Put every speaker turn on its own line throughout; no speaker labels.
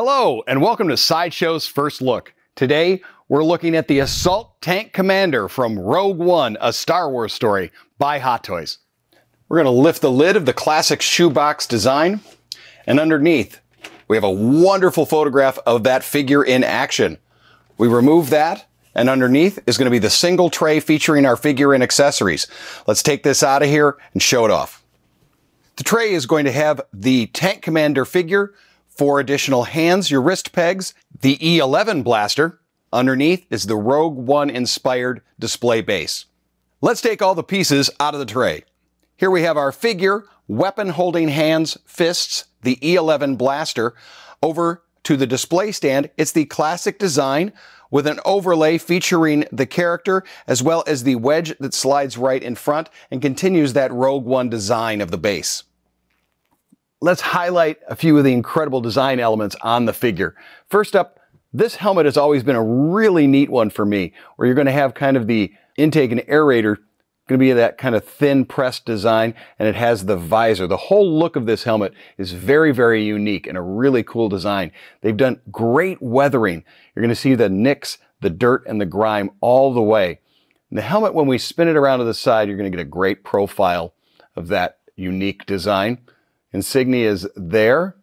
Hello, and welcome to Sideshow's First Look. Today, we're looking at the Assault Tank Commander from Rogue One, a Star Wars story by Hot Toys. We're going to lift the lid of the classic shoebox design, and underneath, we have a wonderful photograph of that figure in action. We remove that, and underneath is going to be the single tray featuring our figure and accessories. Let's take this out of here and show it off. The tray is going to have the Tank Commander figure, four additional hands, your wrist pegs, the E11 blaster. Underneath is the Rogue One inspired display base. Let's take all the pieces out of the tray. Here we have our figure, weapon holding hands, fists, the E11 blaster. Over to the display stand, it's the classic design with an overlay featuring the character as well as the wedge that slides right in front and continues that Rogue One design of the base let's highlight a few of the incredible design elements on the figure. First up, this helmet has always been a really neat one for me, where you're going to have kind of the intake and aerator going to be that kind of thin pressed design and it has the visor. The whole look of this helmet is very, very unique and a really cool design. They've done great weathering. You're going to see the nicks, the dirt and the grime all the way. And the helmet, when we spin it around to the side, you're going to get a great profile of that unique design insignia is there.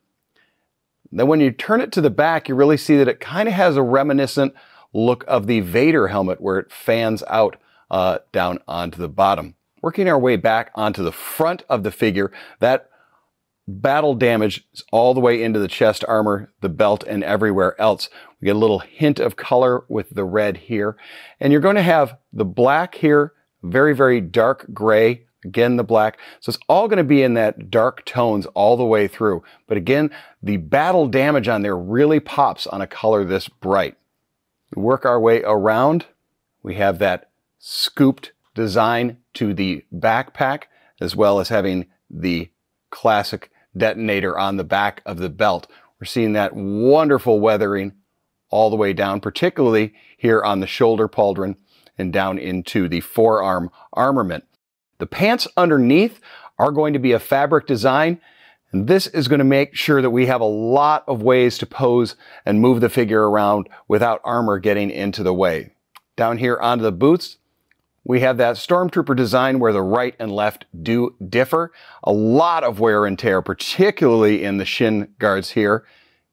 Then when you turn it to the back, you really see that it kind of has a reminiscent look of the Vader helmet where it fans out uh, down onto the bottom. Working our way back onto the front of the figure, that battle damage is all the way into the chest armor, the belt, and everywhere else. We get a little hint of color with the red here. And you're going to have the black here, very, very dark gray Again, the black. So it's all going to be in that dark tones all the way through. But again, the battle damage on there really pops on a color this bright. Work our way around. We have that scooped design to the backpack, as well as having the classic detonator on the back of the belt. We're seeing that wonderful weathering all the way down, particularly here on the shoulder pauldron and down into the forearm armament. The pants underneath are going to be a fabric design. And this is going to make sure that we have a lot of ways to pose and move the figure around without armor getting into the way. Down here onto the boots, we have that Stormtrooper design where the right and left do differ. A lot of wear and tear, particularly in the shin guards here.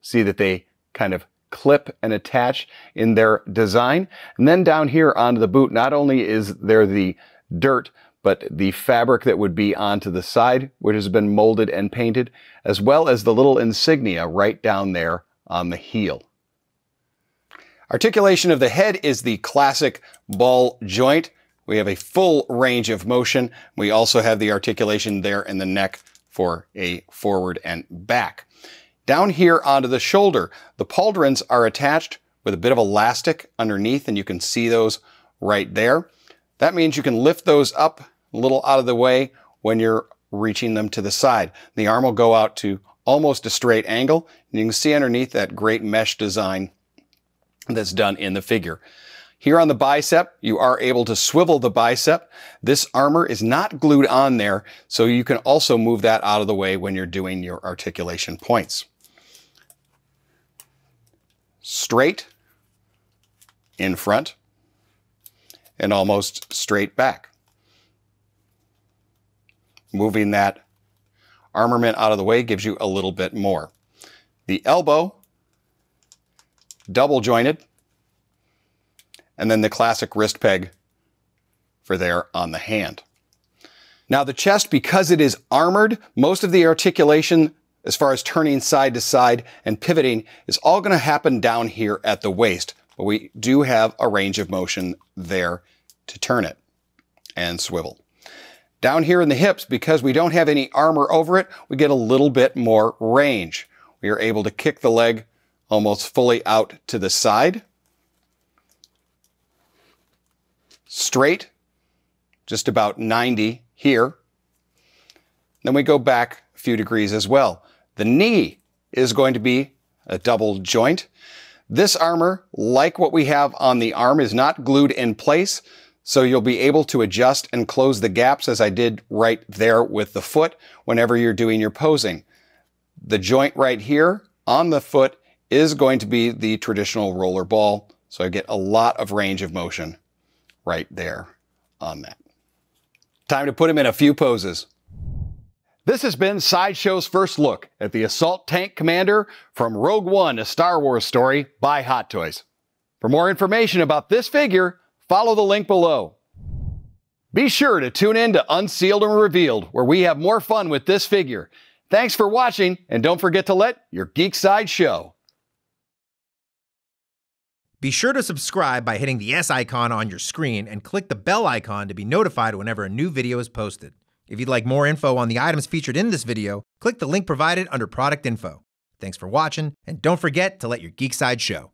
See that they kind of clip and attach in their design. And then down here onto the boot, not only is there the dirt, but the fabric that would be onto the side, which has been molded and painted, as well as the little insignia right down there on the heel. Articulation of the head is the classic ball joint. We have a full range of motion. We also have the articulation there in the neck for a forward and back. Down here onto the shoulder, the pauldrons are attached with a bit of elastic underneath, and you can see those right there. That means you can lift those up a little out of the way when you're reaching them to the side. The arm will go out to almost a straight angle. And you can see underneath that great mesh design that's done in the figure. Here on the bicep, you are able to swivel the bicep. This armor is not glued on there, so you can also move that out of the way when you're doing your articulation points. Straight in front and almost straight back moving that armament out of the way gives you a little bit more. The elbow, double jointed, and then the classic wrist peg for there on the hand. Now the chest, because it is armored, most of the articulation as far as turning side to side and pivoting is all going to happen down here at the waist. But we do have a range of motion there to turn it and swivel. Down here in the hips, because we don't have any armor over it, we get a little bit more range. We are able to kick the leg almost fully out to the side. Straight, just about 90 here. Then we go back a few degrees as well. The knee is going to be a double joint. This armor, like what we have on the arm, is not glued in place, so you'll be able to adjust and close the gaps as I did right there with the foot whenever you're doing your posing. The joint right here on the foot is going to be the traditional roller ball. So I get a lot of range of motion right there on that. Time to put him in a few poses. This has been Sideshow's first look at the Assault Tank Commander from Rogue One, a Star Wars story by Hot Toys. For more information about this figure, follow the link below. Be sure to tune in to Unsealed and Revealed, where we have more fun with this figure. Thanks for watching, and don't forget to let your geek side show.
Be sure to subscribe by hitting the S icon on your screen and click the bell icon to be notified whenever a new video is posted. If you'd like more info on the items featured in this video, click the link provided under product info. Thanks for watching, and don't forget to let your geek side show.